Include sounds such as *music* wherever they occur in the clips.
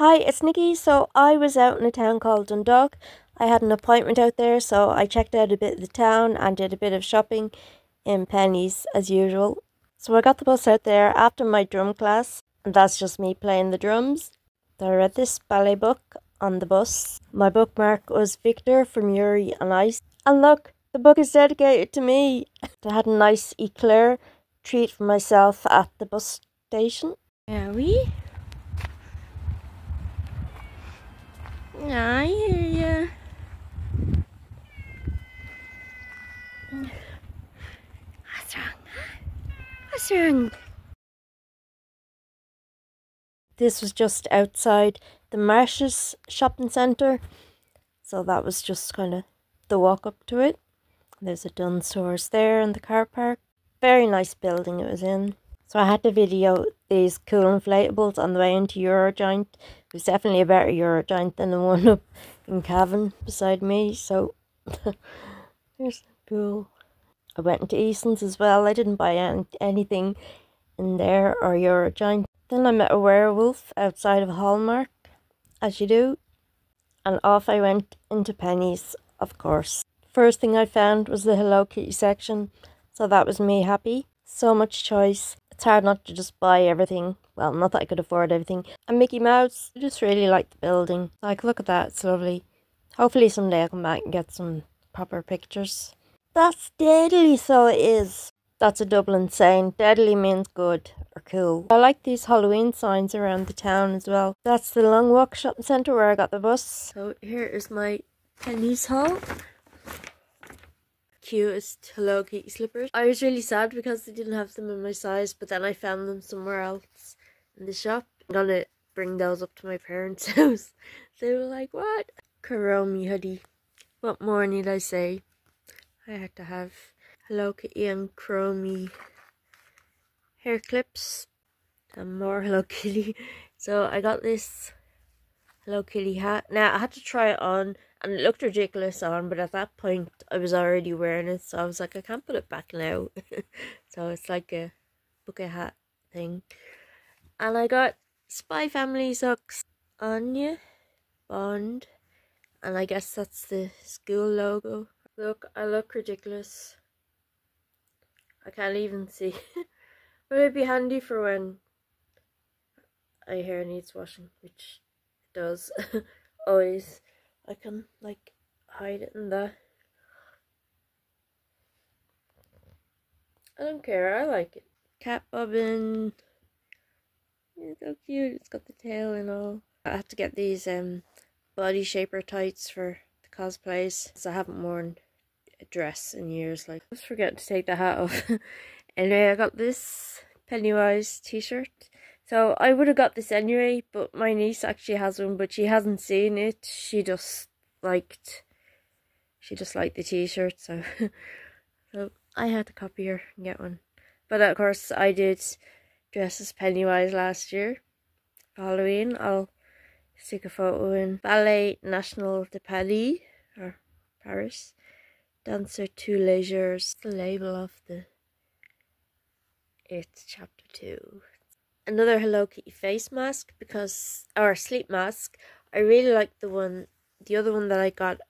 Hi, it's Nikki. So I was out in a town called Dundalk. I had an appointment out there, so I checked out a bit of the town and did a bit of shopping in Penneys as usual. So I got the bus out there after my drum class, and that's just me playing the drums. I read this ballet book on the bus. My bookmark was Victor from Yuri on Ice. And look, the book is dedicated to me. *laughs* I had a nice eclair treat for myself at the bus station. Are we? I hear you. What's wrong? What's wrong? This was just outside the Marshes shopping centre. So that was just kind of the walk up to it. There's a Dunnes Stores there in the car park. Very nice building it was in. So I had to video these cool inflatables on the way into Eurogiant. It was definitely a better Eurogiant than the one up in Cavan beside me. So *laughs* there's cool. I went into Eason's as well. I didn't buy any, anything in there or Eurogiant. Then I met a werewolf outside of Hallmark, as you do. And off I went into Penneys, of course. First thing I found was the Hello Kitty section. So that was me happy. So much choice it's hard not to just buy everything. Well, not that I could afford everything. And Mickey Mouse, I just really like the building. Like, look at that, it's lovely. Hopefully someday I'll come back and get some proper pictures. That's deadly, so it is. That's a Dublin saying. Deadly means good or cool. I like these Halloween signs around the town as well. That's the Long Walk Shopping Centre where I got the bus. So here is my Penneys haul cutest Hello Kitty slippers. I was really sad because they didn't have them in my size, but then I found them somewhere else in the shop. I'm gonna bring those up to my parents' *laughs* house. they were like, what? Kuromi hoodie. What more need I say? I had to have Hello Kitty and Kuromi hair clips and more Hello Kitty. *laughs* So I got this Hello Kitty hat. Now I had to try it on and it looked ridiculous on, but at that point I was already wearing it, so I was like, I can't put it back now. *laughs* so it's like a bucket hat thing. And I got Spy Family socks, Anya, Bond, and I guess that's the school logo. Look, I look ridiculous. I can't even see. *laughs* but it'd be handy for when my hair needs washing, which it does *laughs* always. I can like hide it in there. I don't care, I like it. Cat bobbin. It's so cute, it's got the tail and all. I have to get these um body shaper tights for the cosplays because I haven't worn a dress in years. Like, I was forgetting to take the hat off. *laughs* anyway, I got this Pennywise t-shirt. So I would have got this anyway, but my niece actually has one, but she hasn't seen it. She just liked, she just liked the t-shirt, so, *laughs* so I had to copy her and get one. But of course, I did dress as Pennywise last year Halloween. I'll stick a photo in Ballet National de Paris, or Paris. Dancer to les jours, the label of the it's chapter 2 another Hello Kitty face mask because or sleep mask. I really like the one the other one that I got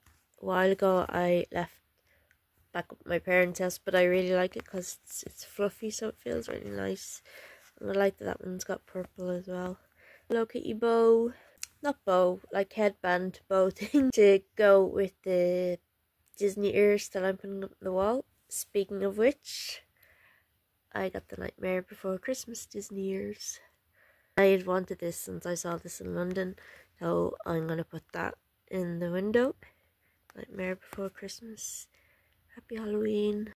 a while ago I left back at my parents' house, but I really like it because it's, it's fluffy, so it feels really nice. And I like that that one's got purple as well. Hello Kitty bow, not bow, like headband bow *laughs* thing to go with the Disney ears that I'm putting up on the wall. Speaking of which, I got the Nightmare Before Christmas Disney ears. I had wanted this since I saw this in London, so I'm gonna put that in the window. Nightmare Before Christmas. Happy Halloween.